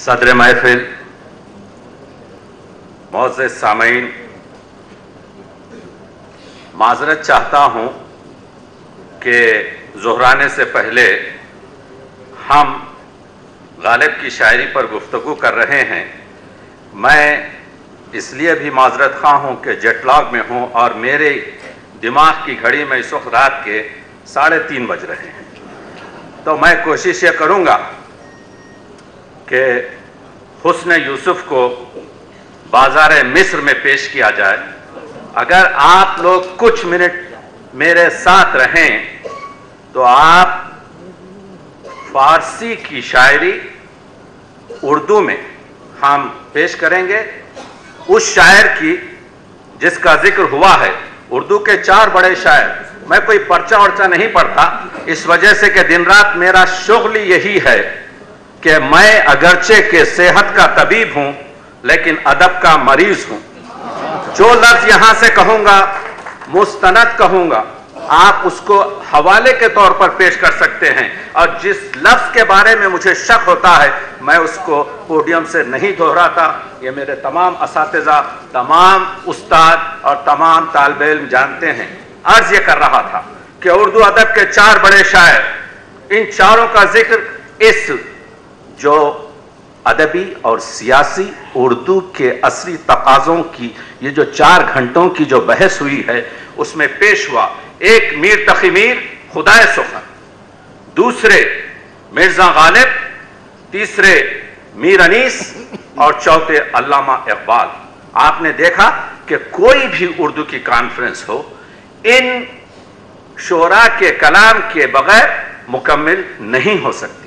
صدر محفل، معزز سامعین، معذرت چاہتا ہوں کہ زہرانے سے پہلے ہم غالب کی شاعری پر گفتگو کر رہے ہیں۔ میں اس لیے بھی معذرت خواہ ہوں کہ جیٹ لاگ میں ہوں اور میرے دماغ کی گھڑی میں اس وقت رات کے ساڑھے تین بج رہے ہیں۔ تو میں کوشش یہ کروں گا کہ حسن یوسف کو بازار مصر میں پیش کیا جائے۔ اگر آپ لوگ کچھ منٹ میرے ساتھ رہیں تو آپ فارسی کی شاعری اردو میں ہم پیش کریں گے۔ اس شاعر کی جس کا ذکر ہوا ہے، اردو کے چار بڑے شاعر، میں کوئی پرچہ ورچہ نہیں پڑھتا۔ اس وجہ سے کہ دن رات میرا شغل یہی ہے۔ کہ میں اگرچہ کے صحت کا طبیب ہوں، لیکن ادب کا مریض ہوں۔ جو لفظ یہاں سے کہوں گا، مستند کہوں گا، آپ اس کو حوالے کے طور پر پیش کر سکتے ہیں۔ اور جس لفظ کے بارے میں مجھے شک ہوتا ہے، میں اس کو پوڈیم سے نہیں دہراتا۔ یہ میرے تمام اساتذہ، تمام استاد اور تمام طالب علم جانتے ہیں۔ عرض یہ کر رہا تھا کہ اردو ادب کے چار بڑے شاعر، ان چاروں کا ذکر اس جو ادبی اور سیاسی اردو کے اصلی تقاضوں کی، یہ جو چار گھنٹوں کی جو بحث ہوئی ہے، اس میں پیش ہوا ایک میر تقی میر خدا سخن۔ دوسرے مرزا غالب، تیسرے میر انیس اور چوتھے علامہ اقبال۔ آپ نے دیکھا کہ کوئی بھی اردو کی کانفرنس ہو، ان شعراء کے کلام کے بغیر مکمل نہیں ہو سکتی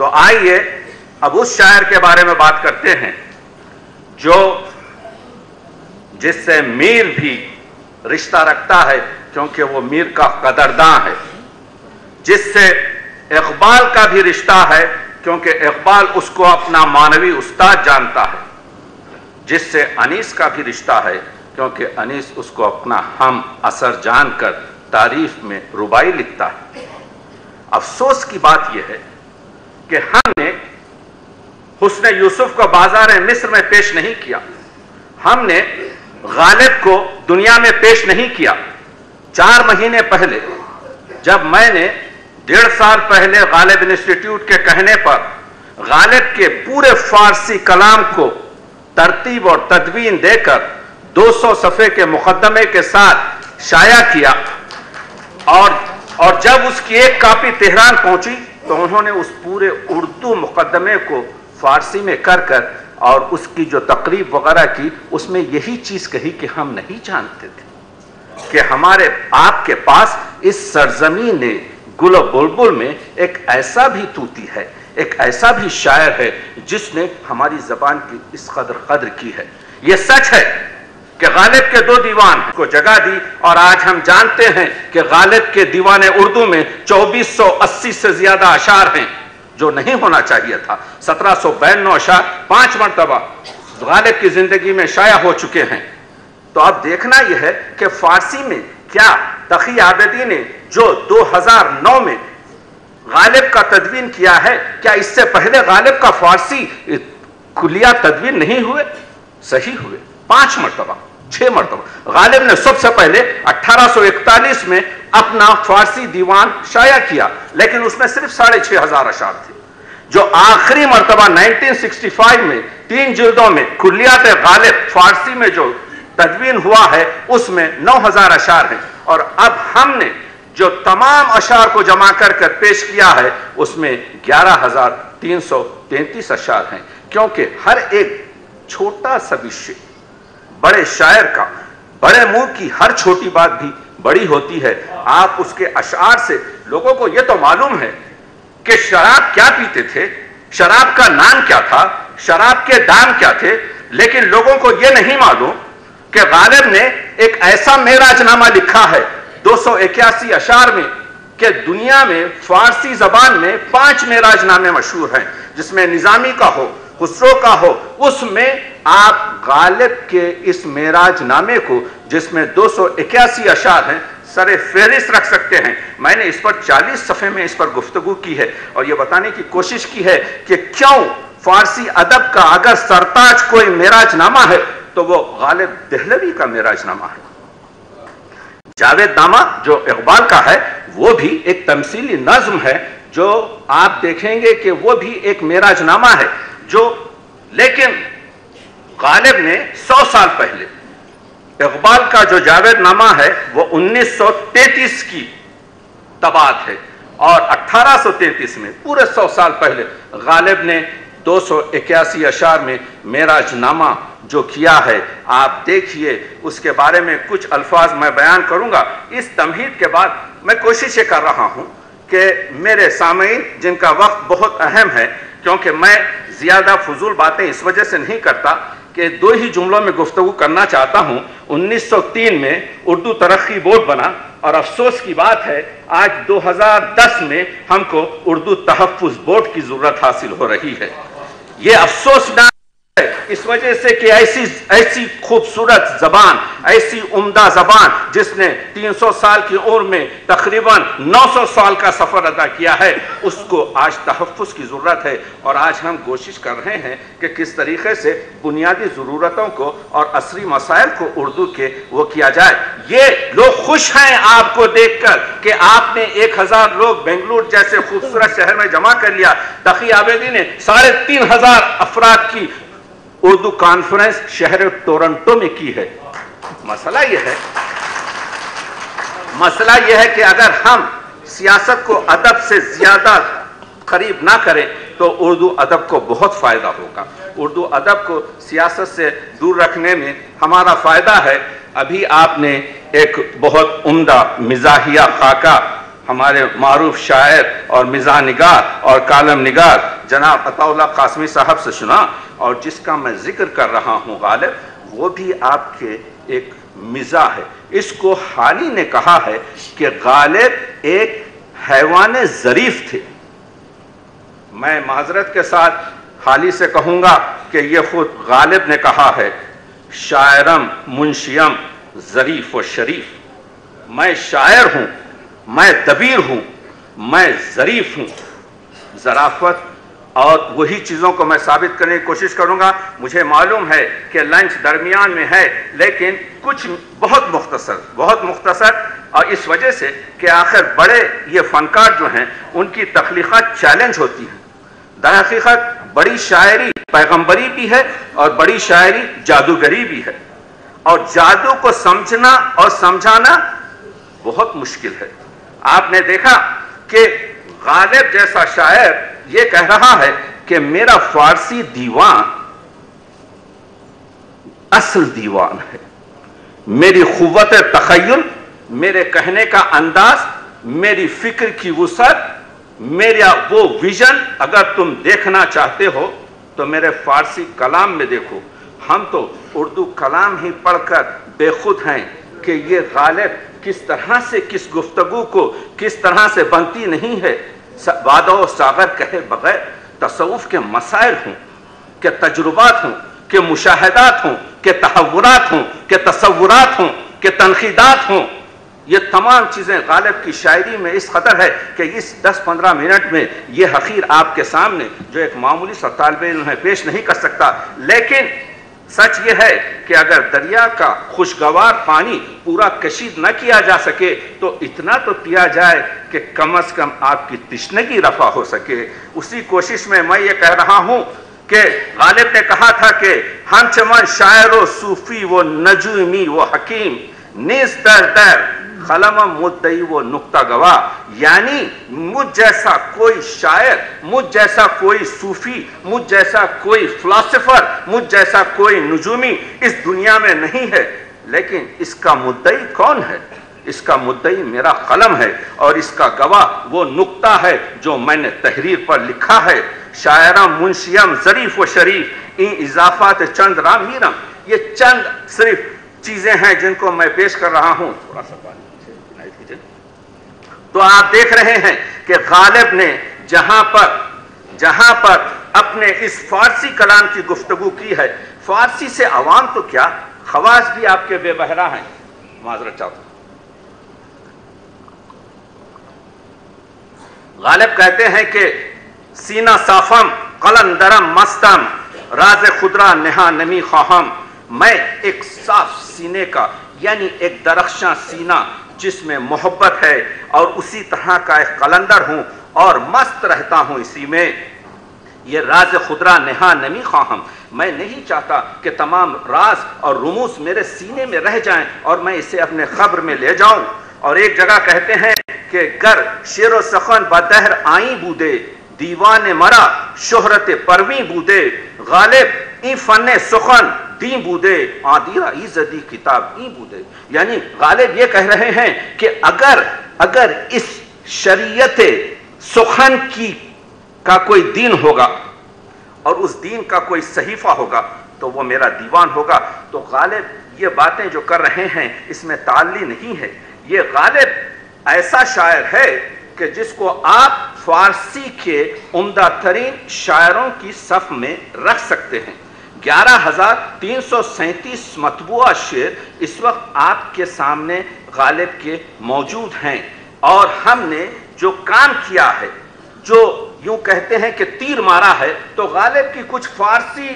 تو آئیے اب اس شاعر کے بارے میں بات کرتے ہیں جو جس سے میر بھی رشتہ رکھتا ہے کیونکہ وہ میر کا قدرداں ہے۔ جس سے اقبال کا بھی رشتہ ہے کیونکہ اقبال اس کو اپنا مانوی استاد جانتا ہے۔ جس سے انیس کا بھی رشتہ ہے کیونکہ انیس اس کو اپنا ہم اثر جان کر تعریف میں ربائی لکھتا ہے۔ افسوس کی بات یہ ہے کہ ہم نے حسن یوسف کو بازار مصر میں پیش نہیں کیا۔ ہم نے غالب کو دنیا میں پیش نہیں کیا۔ چار مہینے پہلے، جب میں نے ڈیڑھ سال پہلے غالب انسٹیٹیوٹ کے کہنے پر غالب کے پورے فارسی کلام کو ترتیب اور تدوین دے کر دو سو صفحے کے مقدمے کے ساتھ شائع کیا اور اور جب اس کی ایک کاپی تہران پہنچی تو انہوں نے اس پورے اردو مقدمے کو فارسی میں کر کر اور اس کی جو تقریب وغیرہ کی، اس میں یہی چیز کہی کہ ہم نہیں جانتے تھے کہ ہمارے آپ کے پاس اس سرزمین نے گل و بلبل میں ایک ایسا بھی توتی ہے، ایک ایسا بھی شاعر ہے جس نے ہماری زبان کی اس قدر قدر کی ہے۔ یہ سچ ہے۔ کہ غالب کے دو دیوان کو جگہ دی اور آج ہم جانتے ہیں کہ غالب کے دیوان اردو میں چوبیس سو اسی سے زیادہ اشار ہیں، جو نہیں ہونا چاہیے تھا۔ سترہ سو بینو اشار پانچ مرتبہ غالب کی زندگی میں شائع ہو چکے ہیں۔ تو اب دیکھنا یہ ہے کہ فارسی میں کیا تقی عابدی نے جو دو ہزار نو میں غالب کا تدوین کیا ہے، کیا اس سے پہلے غالب کا فارسی کلیا تدوین نہیں ہوئے؟ صحیح ہوئے۔ پانچ مرتبہ۔ چھ مرتبہ۔ غالب نے سب سے پہلے اٹھارہ سو اکتالیس میں اپنا فارسی دیوان شائع کیا، لیکن اس میں صرف ساڑھے چھ ہزار اشار تھے۔ جو آخری مرتبہ نائنٹین سکسٹی فائیو میں، تین جلدوں میں کلیات غالب فارسی میں جو تدوین ہوا ہے، اس میں نو ہزار اشار ہیں۔ اور اب ہم نے جو تمام اشار کو جمع کر کر پیش کیا ہے، اس میں گیارہ ہزار تین سو تینتیس اشار ہیں۔ کیونکہ ہر ایک چھوٹا سا وشے بڑے شاعر کا، بڑے منہ کی ہر چھوٹی بات بھی بڑی ہوتی ہے۔ آپ اس کے اشعار سے، لوگوں کو یہ تو معلوم ہے کہ شراب کیا پیتے تھے، شراب کا نام کیا تھا، شراب کے دام کیا تھے، لیکن لوگوں کو یہ نہیں معلوم کہ غالب نے ایک ایسا میراج نامہ لکھا ہے، دو سو اکیاسی اشار میں، کہ دنیا میں فارسی زبان میں پانچ میراج نامے مشہور ہیں، جس میں نظامی کا ہو، خسرو کا ہو، اس میں آپ غالب کے اس میراج نامے کو جس میں دو سو اکیاسی اشار ہیں، سر فہرست رکھ سکتے ہیں۔ میں نے اس پر چالیس صفحے میں اس پر گفتگو کی ہے اور یہ بتانے کی کوشش کی ہے کہ کیوں فارسی ادب کا اگر سرتاج کوئی میراج نامہ ہے، تو وہ غالب دہلوی کا میراج نامہ ہے۔ جاوید نامہ جو اقبال کا ہے، وہ بھی ایک تمثیلی نظم ہے جو آپ دیکھیں گے کہ وہ بھی ایک میراج نامہ ہے، جو لیکن غالب نے سو سال پہلے، اقبال کا جو جاوید نامہ ہے، وہ انیس سو تینتیس کی تباد ہے۔ اور اٹھارہ سو تینتیس میں، پورے سو سال پہلے، غالب نے دو سو اکیاسی اشار میں میراج نامہ جو کیا ہے، آپ دیکھئے اس کے بارے میں کچھ الفاظ میں بیان کروں گا۔ اس تمہید کے بعد میں کوشش یہ کر رہا ہوں کہ میرے سامعین، جن کا وقت بہت اہم ہے، کیونکہ میں زیادہ فضول باتیں اس وجہ سے نہیں کرتا کہ دو ہی جملوں میں گفتگو کرنا چاہتا ہوں۔ انیس سو تین میں اردو ترقی بورڈ بنا اور افسوس کی بات ہے، آج دو ہزار دس میں ہم کو اردو تحفظ بورڈ کی ضرورت حاصل ہو رہی ہے۔ یہ افسوسناک اس وجہ سے کہ ایسی ایسی خوبصورت زبان، ایسی عمدہ زبان جس نے تین سو سال کی عمر میں تقریباً نو سو سال کا سفر ادا کیا ہے، اس کو آج تحفظ کی ضرورت ہے۔ اور آج ہم کوشش کر رہے ہیں کہ کس طریقے سے بنیادی ضرورتوں کو اور عصری مسائل کو اردو کے وہ کیا جائے۔ یہ لوگ خوش ہیں آپ کو دیکھ کر کہ آپ نے ایک ہزار لوگ بنگلور جیسے خوبصورت شہر میں جمع کر لیا۔ تقی آبیدی نے ساڑھے تین ہزار افراد کی اردو کانفرنس شہر ٹورنٹو میں کی ہے۔ مسئلہ یہ ہے۔ مسئلہ یہ ہے کہ اگر ہم سیاست کو ادب سے زیادہ قریب نہ کریں تو اردو ادب کو بہت فائدہ ہوگا۔ اردو ادب کو سیاست سے دور رکھنے میں ہمارا فائدہ ہے۔ ابھی آپ نے ایک بہت عمدہ مزاحیہ خاکہ ہمارے معروف شاعر اور مزاح نگار اور کالم نگار جناب عطا اللہ قاسمی صاحب سے سنا اور جس کا میں ذکر کر رہا ہوں غالب، وہ بھی آپ کے ایک مزاح ہے۔ اس کو حالی نے کہا ہے کہ غالب ایک حیوان ظریف تھے۔ میں معذرت کے ساتھ حالی سے کہوں گا کہ یہ خود غالب نے کہا ہے، شاعرم، منشیم، ظریف و شریف۔ میں شاعر ہوں میں دبیر ہوں، میں ظریف ہوں۔ ذرافت اور وہی چیزوں کو میں ثابت کرنے کی کوشش کروں گا۔ مجھے معلوم ہے کہ لنچ درمیان میں ہے، لیکن کچھ بہت مختصر بہت مختصر۔ اور اس وجہ سے کہ آخر بڑے یہ فنکار جو ہیں، ان کی تخلیقات چیلنج ہوتی ہیں۔ در حقیقت بڑی شاعری پیغمبری بھی ہے اور بڑی شاعری جادوگری بھی ہے۔ اور جادو کو سمجھنا اور سمجھانا بہت مشکل ہے۔ آپ نے دیکھا کہ غالب جیسا شاعر یہ کہہ رہا ہے کہ میرا فارسی دیوان اصل دیوان ہے۔ میری قوت تخیل، میرے کہنے کا انداز، میری فکر کی وسعت، میرا وہ ویژن۔ اگر تم دیکھنا چاہتے ہو تو میرے فارسی کلام میں دیکھو۔ ہم تو اردو کلام ہی پڑھ کر بے خود ہیں کہ یہ غالب کس طرح سے کس گفتگو کو کس طرح سے بنتی نہیں ہے وعدہ و ساغر کہے بغیر تصوف کے مسائل ہوں، کہ تجربات ہوں، کہ مشاہدات ہوں، کہ تحورات ہوں، کہ تصورات ہوں، کہ تنقیدات ہوں۔ یہ تمام چیزیں غالب کی شاعری میں اس خطر ہے کہ اس دس پندرہ منٹ میں یہ حقیر آپ کے سامنے جو ایک معمولی سا طالب علم ہے پیش نہیں کر سکتا، لیکن سچ یہ ہے کہ اگر دریا کا خوشگوار پانی پورا کشید نہ کیا جا سکے تو اتنا تو پیا جائے کہ کم از کم آپ کی تشنگی رفع ہو سکے۔ اسی کوشش میں میں یہ کہہ رہا ہوں کہ غالب نے کہا تھا کہ ہم چمن شاعر و صوفی و نجومی و حکیم، نیز در در خلم مدعی و نقطہ گواہ یعنی مجھ جیسا کوئی شاعر، مجھ جیسا کوئی صوفی، مجھ جیسا کوئی فلاسفر، مجھ جیسا کوئی نجومی اس دنیا میں نہیں ہے، لیکن اس کا مدعی کون ہے؟ اس کا مدعی میرا قلم ہے اور اس کا گواہ وہ نقطہ ہے جو میں نے تحریر پر لکھا ہے۔ شاعرم منشیم ظریف و شریف، ان اضافات چند رام میرم یہ چند صرف چیزیں ہیں جن کو میں پیش کر رہا ہوں۔ تھوڑا سا تو آپ دیکھ رہے ہیں کہ غالب نے جہاں پر جہاں پر اپنے اس فارسی کلام کی گفتگو کی ہے، فارسی سے عوام تو کیا؟ خواص بھی آپ کے بے بہرا ہیں۔ معذرت چاہتا ہوں۔ غالب کہتے ہیں کہ سینہ صافم، قلندرم، مستم، راز خدرا، نہا نمی خواہم۔ میں ایک صاف سینے کا یعنی ایک درخشاں سینہ جس میں محبت ہے اور اسی طرح کا ایک قلندر ہوں اور مست رہتا ہوں اسی میں۔ یہ راز خدرا نہا نمی خواہم۔ میں نہیں چاہتا کہ تمام راز اور رموز میرے سینے میں رہ جائیں اور میں اسے اپنے خبر میں لے جاؤں۔ اور ایک جگہ کہتے ہیں کہ گر شیر و سخن بدہر آئیں بودے، دیوان مرا شہرت پرویں بودے۔ غالب، این فن سخن۔ دین بودے آدیرہ ای زدی کتاب این بودے۔ یعنی غالب یہ کہہ رہے ہیں کہ اگر اگر اس شریعت سخن کی کا کوئی دین ہوگا اور اس دین کا کوئی صحیفہ ہوگا تو وہ میرا دیوان ہوگا۔ تو غالب یہ باتیں جو کر رہے ہیں اس میں تعلی نہیں ہے۔ یہ غالب ایسا شاعر ہے کہ جس کو آپ فارسی کے عمدہ ترین شاعروں کی صف میں رکھ سکتے ہیں۔ گیارہ ہزار تین سو سینتیس مطبوعہ شعر اس وقت آپ کے سامنے غالب کے موجود ہیں اور ہم نے جو کام کیا ہے، جو یوں کہتے ہیں کہ تیر مارا ہے، تو غالب کی کچھ فارسی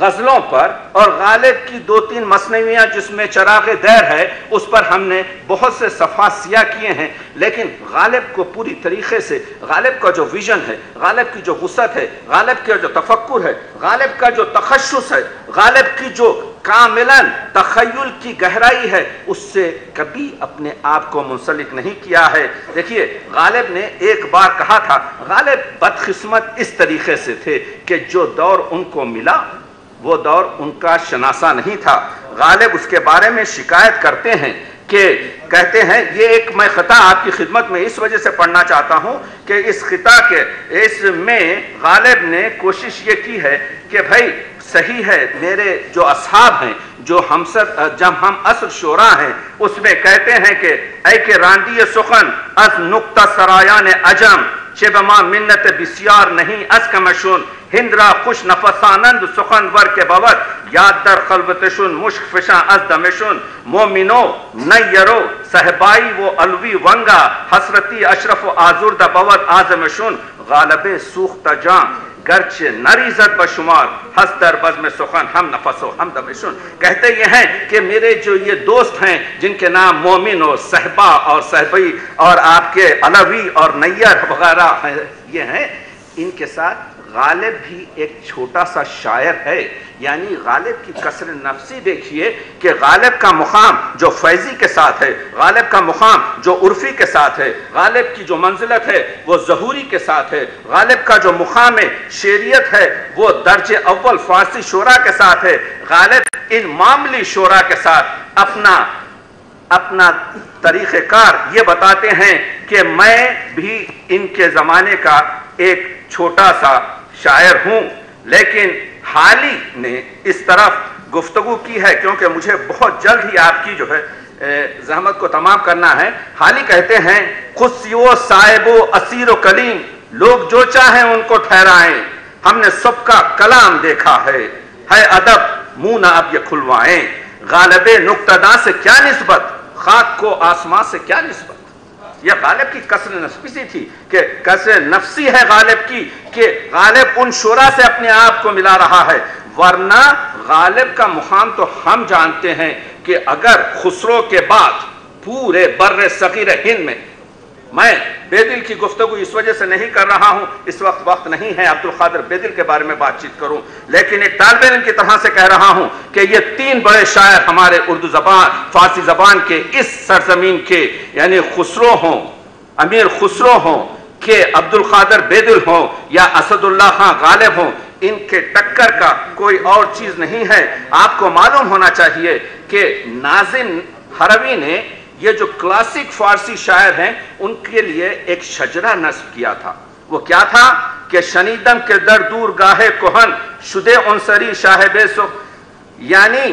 غزلوں پر اور غالب کی دو تین مصنویاں جس میں چراغ دیر ہے، اس پر ہم نے بہت سے صفحہ سیاہ کیے ہیں۔ لیکن غالب کو پوری طریقے سے، غالب کا جو ویژن ہے، غالب کی جو غصت ہے، غالب کا جو تفکر ہے، غالب کا جو تخشص ہے، غالب کی جو کاملاً تخیل کی گہرائی ہے، اس سے کبھی اپنے آپ کو منسلک نہیں کیا ہے۔ دیکھیے، غالب نے ایک بار کہا تھا، غالب بدقسمت اس طریقے سے تھے کہ جو دور ان کو ملا وہ دور ان کا شناسہ نہیں تھا۔ غالب اس کے بارے میں شکایت کرتے ہیں کہ کہتے ہیں، یہ ایک میں خطا آپ کی خدمت میں اس وجہ سے پڑھنا چاہتا ہوں کہ اس خطا کے اس میں غالب نے کوشش یہ کی ہے کہ بھائی صحیح ہے، میرے جو اصحاب ہیں، جو ہم سر جب ہم اصل شورا ہیں، اس میں کہتے ہیں کہ، اے کہ راندی سخن از نقطہ سرایان اجم چبما منت بسیار نہیں، از کمشون ہندرا خوش نفسانند سخن ور کے بود یاد در خلوتشون مشک فشان از دمشون. مومنو، نیرو صحبائی و الوی ونگا، حسرتی اشرف و آزور دا بود آزمشون، غالب سوخت جان. گرچہ نریزت بشمار، ہس در بزم سخن ہم نفس و ہم دمشن کہتے یہ ہیں کہ میرے جو یہ دوست ہیں، جن کے نام مومن و صحبہ اور صحبی اور آپ کے علوی اور نیر وغیرہ یہ ہیں۔ ان کے ساتھ غالب بھی ایک چھوٹا سا شاعر ہے یعنی غالب کی کسر نفسی دیکھیے کہ غالب کا مقام جو فیضی کے ساتھ ہے، غالب کا مقام جو عرفی کے ساتھ ہے، غالب کی جو منزلت ہے وہ ظہوری کے ساتھ ہے، غالب کا جو مقام شیریت ہے وہ درج اول فارسی شورا کے ساتھ ہے۔ غالب ان معاملی شورا کے ساتھ اپنا اپنا طریقہ کار یہ بتاتے ہیں کہ میں بھی ان کے زمانے کا ایک چھوٹا سا شاعر ہوں، لیکن حالی نے اس طرف گفتگو کی ہے، کیونکہ مجھے بہت جلد ہی آپ کی جو ہے زحمت کو تمام کرنا ہے۔ حالی کہتے ہیں خصی و صاحب و اسیر و کلیم، لوگ جو چاہیں ان کو ٹھہرائیں۔ ہم نے سب کا کلام دیکھا ہے۔ ہے ادب، منہ نہ اب یہ کھلوائیں۔ غالب نقطہ سے کیا نسبت؟ خاک کو آسمان سے کیا نسبت؟ یہ غالب کی کسر نفسی تھی کہ کسر نفسی ہے غالب کی کہ غالب ان شورا سے اپنے آپ کو ملا رہا ہے۔ ورنہ غالب کا مقام تو ہم جانتے ہیں کہ اگر خسرو کے بعد پورے بر صغیر ہند میں میں بے دل کی گفتگو اس وجہ سے نہیں کر رہا ہوں، اس وقت وقت نہیں ہے عبد القادر بے دل کے بارے میں بات چیت کروں۔ لیکن ایک طالب علم کی طرح سے کہہ رہا ہوں کہ یہ تین بڑے شاعر ہمارے اردو زبان، فارسی زبان کے اس سرزمین کے یعنی خسرو ہوں، امیر خسرو ہوں کہ عبد القادر بے دل ہوں یا اسد اللہ خان غالب ہوں، ان کے ٹکر کا کوئی اور چیز نہیں ہے۔ آپ کو معلوم ہونا چاہیے کہ نازن حروی نے یہ جو کلاسک فارسی شاعر ہیں، ان کے لیے ایک شجرہ نصب کیا تھا۔ وہ کیا تھا؟ کہ شنیدم کے در دور گاہے کوہن شدے انصری شاہ بے سو یعنی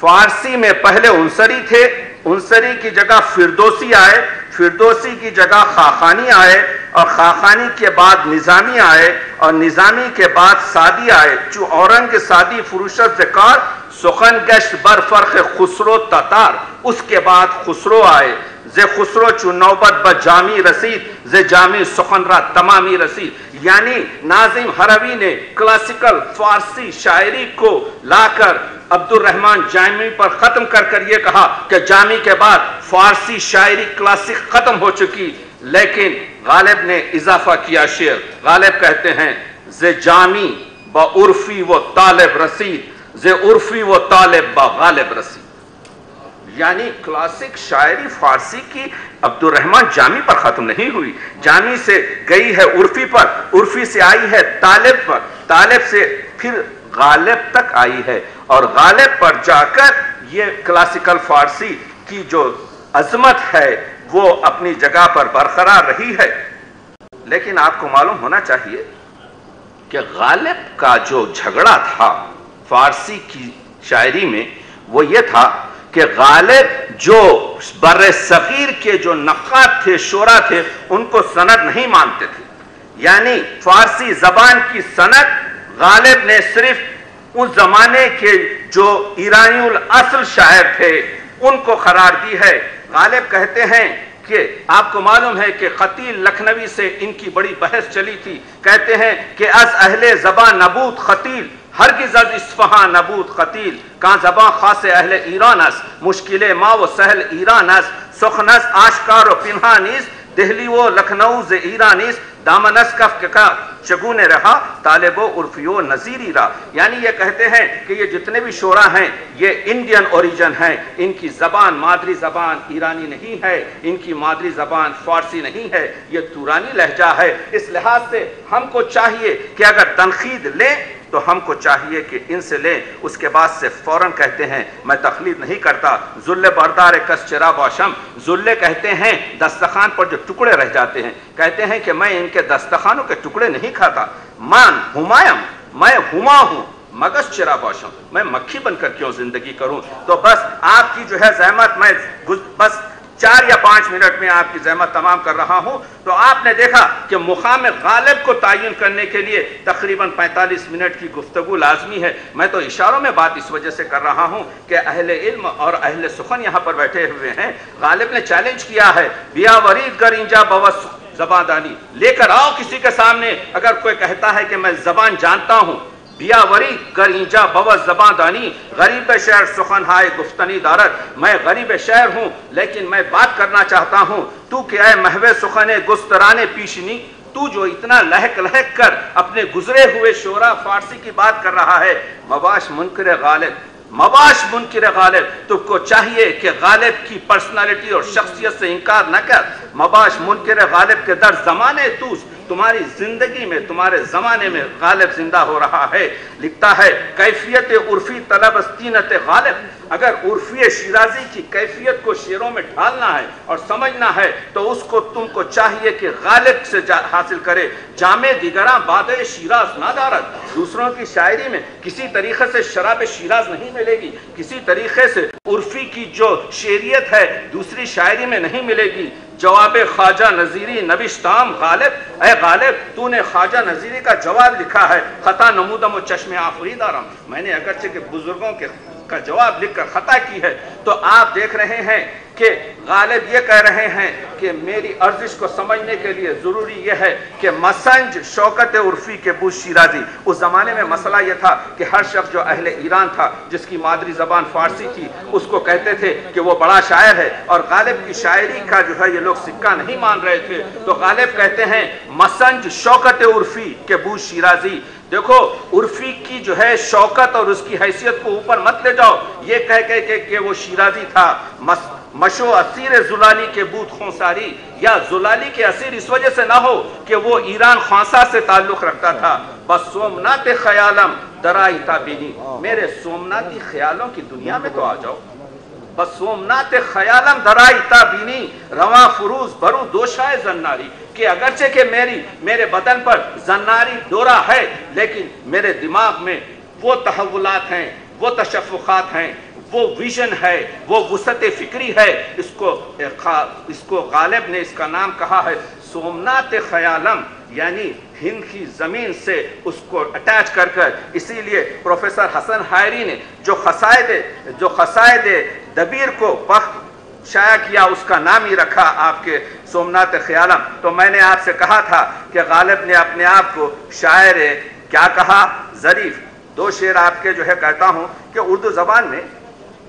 فارسی میں پہلے انصری تھے، انصری کی جگہ فردوسی آئے، فردوسی کی جگہ خاخانی آئے اور خاخانی کے بعد نظامی آئے اور نظامی کے بعد سادی آئے۔ جو اورنگ سادی فروشت ذکار سخن گشت بر فرق خسرو تتار۔ اس کے بعد خسرو آئے۔ ز خسرو چو نوبت با جامی رسید۔ ز جامی سخن را تمامی رسید۔ یعنی ناظم حروی نے کلاسیکل فارسی شاعری کو لا کر عبد الرحمن جامی پر ختم کر کر یہ کہا کہ جامی کے بعد فارسی شاعری کلاسک ختم ہو چکی۔ لیکن غالب نے اضافہ کیا شعر۔ غالب کہتے ہیں، ز جامی با عرفی و طالب رسید۔ ز عرفی و طالب با غالب رسید یعنی کلاسک شاعری فارسی کی عبد الرحمن جامی پر ختم نہیں ہوئی۔ جامی سے گئی ہے عرفی پر، عرفی سے آئی ہے طالب پر۔ طالب سے پھر غالب تک آئی ہے۔ اور غالب پر جا کر یہ کلاسیکل فارسی کی جو عظمت ہے، وہ اپنی جگہ پر برقرار رہی ہے۔ لیکن آپ کو معلوم ہونا چاہیے کہ غالب کا جو جھگڑا تھا فارسی کی شاعری میں وہ یہ تھا کہ غالب جو بر صغیر کے جو نقات تھے، شورا تھے، ان کو سند نہیں مانتے تھے۔ یعنی فارسی زبان کی سند غالب نے صرف اس زمانے کے جو ایرانی الاصل شاعر تھے، ان کو قرار دی ہے۔ غالب کہتے ہیں کہ آپ کو معلوم ہے کہ خطیل لکھنوی سے ان کی بڑی بحث چلی تھی۔ کہتے ہیں کہ از اہل زبان نبوت خطیل ہرگز از اسفہاں نبوت قتیل کان زبان خاص اہل ایران اس مشکل ما و سہل ایران اس سخنس آشکار و پنہانیس دہلی و لکھنؤ ز ایرانیس دامنس کف کا چگونے رہا، طالب و عرفی و نظیری رہا یعنی یہ کہتے ہیں کہ یہ جتنے بھی شعرا ہیں، یہ انڈین اوریجن ہیں، ان کی زبان مادری زبان ایرانی نہیں ہے، ان کی مادری زبان فارسی نہیں ہے، یہ تورانی لہجہ ہے۔ اس لحاظ سے ہم کو چاہیے کہ اگر تنخید لیں تو ہم کو چاہیے کہ ان سے لیں۔ اس کے بعد سے فوراں کہتے ہیں، میں تخلید نہیں کرتا۔ ذل بردار کس چرا باشم ذلے کہتے ہیں، دستخان پر جو ٹکڑے رہ جاتے ہیں۔ کہتے ہیں کہ میں ان کے دستخانوں کے ٹکڑے نہیں کھاتا۔ مان، ہمایم، میں ہما ہوں، مگس چرا باشم میں مکھی بن کر کیوں زندگی کروں؟ تو بس آپ کی جو ہے زحمت، میں بس چار یا پانچ منٹ میں آپ کی زحمت تمام کر رہا ہوں، تو آپ نے دیکھا کہ مقام غالب کو تعین کرنے کے لیے تقریباً پینتالیس منٹ کی گفتگو لازمی ہے۔ میں تو اشاروں میں بات اس وجہ سے کر رہا ہوں کہ اہل علم اور اہل سخن یہاں پر بیٹھے ہوئے ہیں۔ غالب نے چیلنج کیا ہے، بیا ورید گر انجا بوس زبان دانی۔ لے کر آؤ کسی کے سامنے، اگر کوئی کہتا ہے کہ میں زبان جانتا ہوں۔ بیا وری گر اینجا بوز زبان دانی. غریب شہر سخن ہائے گفتنی دارت میں غریب شہر ہوں، لیکن میں بات کرنا چاہتا ہوں. تو کہ اے محو سخن گستران پیشنی تو جو اتنا لہک لہک کر اپنے گزرے ہوئے شورا فارسی کی بات کر رہا ہے. مباش منکر غالب، مباش منکر غالب تو کو چاہیے کہ غالب کی پرسنالٹی اور شخصیت سے انکار نہ کر. مباش منکر غالب کے در زمانے توس تمہاری زندگی میں، تمہارے زمانے میں غالب زندہ ہو رہا ہے۔ لکھتا ہے، کیفیت عرفی طلب استینت غالب۔ اگر عرفی شیرازی کی کیفیت کو شیروں میں ڈھالنا ہے اور سمجھنا ہے، تو اس کو تم کو چاہیے کہ غالب سے حاصل کرے۔ جامع دیگراں باد شیراز نادارت۔ دوسروں کی شاعری میں کسی طریقے سے شراب شیراز نہیں ملے گی۔ کسی طریقے سے عرفی کی جو شیریت ہے، دوسری شاعری میں نہیں ملے گی۔ جواب خواجہ نظیری نوشتام غالب، اے غالب تو نے خواجہ نظیری کا جواب لکھا ہے، خطا نمودم و چشم آفرید آرام میں نے اگرچہ کہ بزرگوں کے کا جواب لکھ کر خطا کی ہے، تو آپ دیکھ رہے ہیں کہ غالب یہ کہہ رہے ہیں کہ میری ارزش کو سمجھنے کے لیے ضروری یہ ہے کہ مسنج شوکت عرفی کے بوش شیرازی اس زمانے میں مسئلہ یہ تھا کہ ہر شخص جو اہل ایران تھا جس کی مادری زبان فارسی تھی اس کو کہتے تھے کہ وہ بڑا شاعر ہے اور غالب کی شاعری کا جو ہے یہ لوگ سکہ نہیں مان رہے تھے۔ تو غالب کہتے ہیں مسنج شوکت عرفی کے بوش شیرازی۔ دیکھو عرفی کی جو ہے شوکت اور اس کی حیثیت کو اوپر مت لے جاؤ۔ یہ کہہ کہ, کہ وہ شیرازی تھا۔ مشو اسیر زلالی کے بوت خونساری، یا زلالی کے اسیر اس وجہ سے نہ ہو کہ وہ ایران خانسا سے تعلق رکھتا تھا۔ بس سومنات خیالم، درائی تابینی میرے سومناتی خیالوں کی دنیا میں تو آ جاؤ۔ بس سومنات خیالم، درائی تابینی رواں فروز، برو دوشائے زناری۔ کہ اگرچہ کہ میری، میرے بدن پر زناری دورہ ہے، لیکن میرے دماغ میں وہ تحولات ہیں، وہ تشفقات ہیں۔ وہ ویژن ہے، وہ وسط فکری ہے، اس کو اس کو غالب نے اس کا نام کہا ہے سومنات خیالم یعنی ہند کی زمین سے اس کو اٹیچ کر کر۔ اسی لیے پروفیسر حسن حائری نے جو خسائد جو خسائد دبیر کو شائع کیا، اس کا نام ہی رکھا آپ کے سومنات خیالم۔ تو میں نے آپ سے کہا تھا کہ غالب نے اپنے آپ کو شاعر، کیا کہا؟ ظریف۔ دو شعر آپ کے جو ہے، کہتا ہوں کہ اردو زبان میں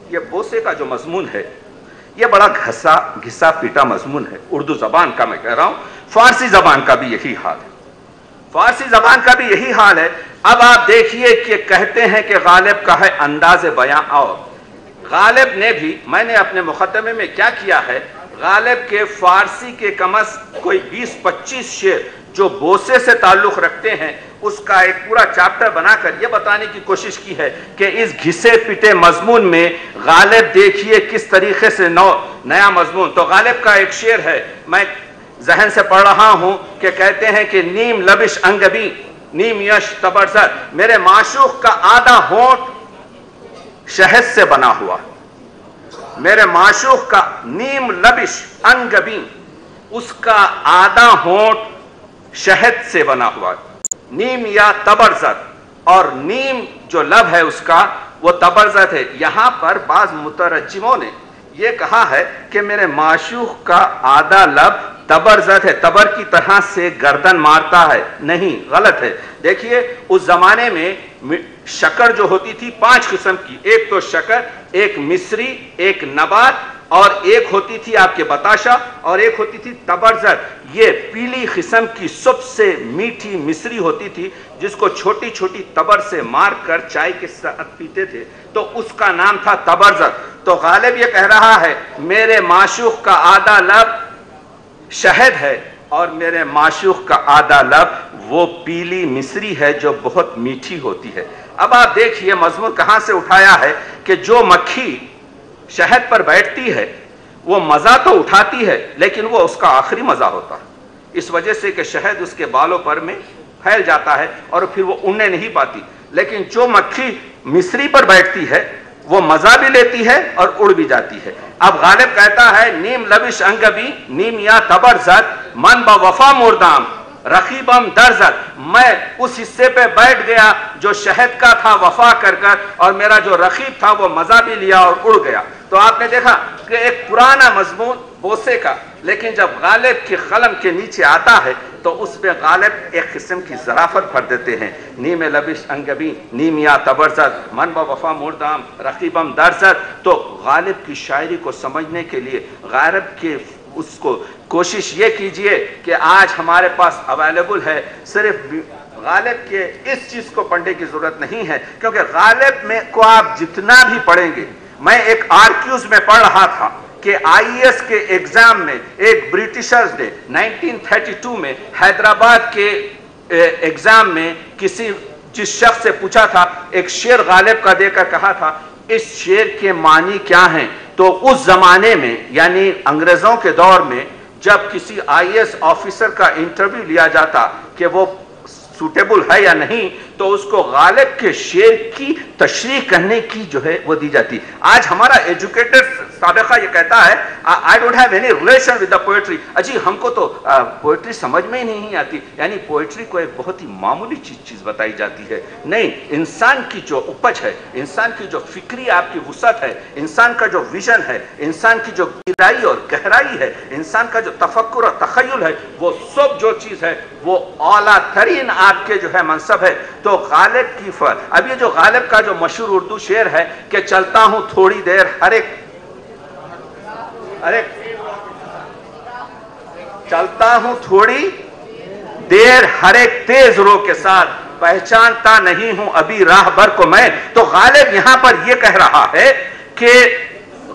یہ بوسے کا جو مضمون ہے، یہ بڑا گھسا گھسا پیٹا مضمون ہے۔ اردو زبان کا میں کہہ رہا ہوں، فارسی زبان کا بھی یہی حال ہے۔ فارسی زبان کا بھی یہی حال ہے۔ اب آپ دیکھیے کہ کہتے ہیں کہ غالب کا ہے انداز بیاں اور۔ غالب نے بھی، میں نے اپنے مقدمے میں کیا کیا ہے، غالب کے فارسی کے کمس کوئی بیس، پچیس شعر جو بوسے سے تعلق رکھتے ہیں اس کا ایک پورا چاپٹر بنا کر یہ بتانے کی کوشش کی ہے کہ اس گھسے پٹے مضمون میں غالب دیکھیے کس طریقے سے نو نیا مضمون تو غالب کا ایک شعر ہے، میں ذہن سے پڑھ رہا ہوں کہ کہتے ہیں کہ نیم لبش انگبی، نیم یش تبرزر، میرے معشوق کا آدھا ہونٹ شہد سے بنا ہوا۔ میرے معشوق کا نیم لبش انگبی، اس کا آدھا ہونٹ شہد سے بنا ہوا۔ نیم یا تبرزت اور نیم جو لب ہے اس کا، وہ تبرزت ہے۔ یہاں پر بعض مترجموں نے یہ کہا ہے کہ میرے معشوق کا آدھا لب تبرزت ہے، تبر کی طرح سے گردن مارتا ہے۔ نہیں، غلط ہے۔ دیکھیے، اس زمانے میں شکر جو ہوتی تھی، پانچ قسم کی۔ ایک تو شکر، ایک مصری، ایک نبات اور ایک ہوتی تھی آپ کے بتاشا اور ایک ہوتی تھی تبرزت یہ پیلی قسم کی سب سے میٹھی مصری ہوتی تھی جس کو چھوٹی چھوٹی تبر سے مار کر چائے کے ساتھ پیتے تھے۔ تو اس کا نام تھا تبرزت تو غالب یہ کہہ رہا ہے، میرے معشوق کا آدھا لب شہد ہے اور میرے معشوق کا آدھا لب وہ پیلی مصری ہے جو بہت میٹھی ہوتی ہے۔ اب آپ دیکھئے مضمون کہاں سے اٹھایا ہے کہ جو مکھی شہد پر بیٹھتی ہے، وہ مزہ تو اٹھاتی ہے، لیکن وہ اس کا آخری مزہ ہوتا ہے۔ اس وجہ سے کہ شہد اس کے بالوں پر میں پھیل جاتا ہے اور پھر وہ انہیں نہیں پاتی۔ لیکن جو مکھی مصری پر بیٹھتی ہے، وہ مزہ بھی لیتی ہے اور اڑ بھی جاتی ہے۔ اب غالب کہتا ہے، نیم لبش انگبی، نیم یا تبر زد، من با وفا مردام۔ رقیبم درزت میں اس حصے پہ بیٹھ گیا جو شہد کا تھا، وفا کر کر، اور میرا جو رقیب تھا وہ مزہ بھی لیا اور اڑ گیا۔ تو آپ نے دیکھا کہ ایک پرانا مضمون بوسے کا، لیکن جب غالب کی قلم کے نیچے آتا ہے، تو اس پہ غالب ایک قسم کی ظرافت بھر دیتے ہیں۔ نیم لبش انگبی نیم یا تبرزت من با وفا مردام، رقیبم درزت تو غالب کی شاعری کو سمجھنے کے لیے غالب کے اس کو کوشش یہ کیجیے کہ آج ہمارے پاس اویلیبل ہے، صرف غالب کے اس چیز کو پڑھنے کی ضرورت نہیں ہے، کیونکہ غالب میں کو آپ جتنا بھی پڑھیں گے، میں ایک آرکیوز میں پڑھ رہا تھا کہ آئی ایس کے ایگزام میں، ایک بریٹیشرز نے نائنٹین تھرٹی ٹو میں حیدرآباد کے ایگزام میں کسی، جس شخص سے پوچھا تھا، ایک شیر غالب کا دے کر کہا تھا اس شیر کے معنی کیا ہیں؟ تو اس زمانے میں یعنی انگریزوں کے دور میں، جب کسی آئی ایس آفیسر کا انٹرویو لیا جاتا کہ وہ سوٹیبل ہے یا نہیں تو اس کو غالب کے شیر کی تشریح کرنے کی جو ہے وہ دی جاتی۔ آج ہمارا ایجوکیٹر سابقہ یہ کہتا ہے، I don't have any relation with the poetry. اجی، ہم کو تو پوئٹری سمجھ میں ہی نہیں آتی۔ یعنی پوئٹری کو ایک بہت ہی معمولی چیز چیز بتائی جاتی ہے۔ نہیں، انسان کی جو اپج ہے، انسان کی جو فکری آپ کی وسعت ہے، انسان کا جو ویژن ہے، انسان کی جو گہرائی اور گہرائی ہے، انسان کا جو تفکر اور تخیل ہے، وہ سب جو چیز ہے، وہ اعلیٰ ترین آپ کے جو ہے منصب ہے۔ تو غالب کی فر اب یہ جو غالب کا جو مشہور اردو شعر ہے کہ چلتا ہوں تھوڑی دیر، ہر ایک ارے چلتا ہوں تھوڑی دیر، ہر ایک تیز رو کے ساتھ، پہچانتا نہیں ہوں ابھی راہ بر کو میں۔ تو غالب یہاں پر یہ کہہ رہا ہے کہ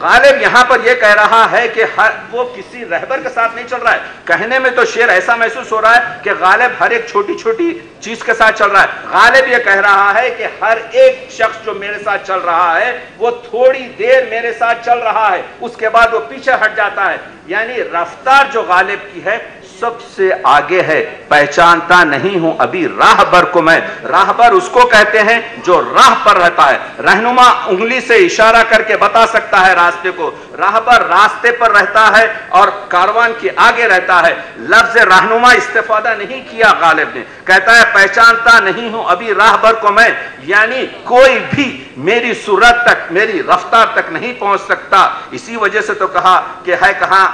غالب یہاں پر یہ کہہ رہا ہے کہ وہ کسی رہبر کے ساتھ نہیں چل رہا ہے۔ کہنے میں تو شعر ایسا محسوس ہو رہا ہے کہ غالب ہر ایک چھوٹی چھوٹی چیز کے ساتھ چل رہا ہے۔ غالب یہ کہہ رہا ہے کہ ہر ایک شخص جو میرے ساتھ چل رہا ہے، وہ تھوڑی دیر میرے ساتھ چل رہا ہے۔ اس کے بعد وہ پیچھے ہٹ جاتا ہے۔ یعنی رفتار جو غالب کی ہے سب سے آگے ہے، پہچانتا نہیں ہوں ابھی راہ بر کو میں۔ راہ بر اس کو کہتے ہیں جو راہ پر رہتا ہے۔ رہنما انگلی سے اشارہ کر کے بتا سکتا ہے راستے کو۔ راہ بر راستے پر رہتا ہے اور کاروان کے آگے رہتا ہے۔ لفظ رہنما استفادہ نہیں کیا غالب نے۔ کہتا ہے، پہچانتا نہیں ہوں ابھی راہ بر کو میں۔ یعنی کوئی بھی میری صورت تک، میری رفتار تک نہیں پہنچ سکتا۔ اسی وجہ سے تو کہا کہ ہے کہاں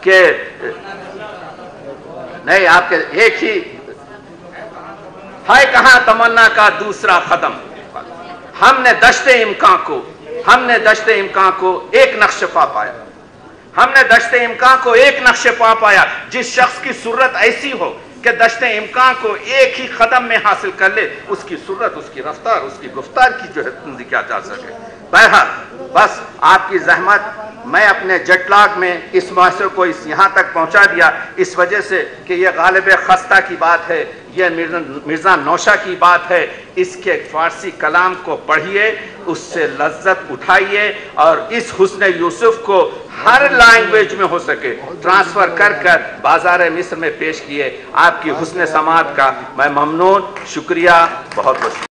کہ نہیں، آپ کے ایک ہی۔ ہے کہاں تمنا کا دوسرا ختم ہم نے دشت امکان کو، ہم نے دشت امکان کو ایک نقش پا پایا۔ ہم نے دشت امکان کو ایک نقش پا پایا۔ جس شخص کی صورت ایسی ہو کہ دشت امکان کو ایک ہی قدم میں حاصل کر لے، اس کی صورت، اس کی رفتار، اس کی گفتار کی جو ہے کیا جا سکے۔ بہرحال، بس آپ کی زحمت میں اپنے جٹلاگ میں اس معاشر کو اس یہاں تک پہنچا دیا۔ اس وجہ سے کہ یہ غالب خستہ کی بات ہے، یہ مرزا نوشہ کی بات ہے۔ اس کے فارسی کلام کو پڑھیے، اس سے لذت اٹھائیے اور اس حسن یوسف کو ہر لینگویج میں ہو سکے ٹرانسفر کر کر بازار مصر میں پیش کیے۔ آپ کی حسن سماعت کا میں ممنون، شکریہ، بہت بہت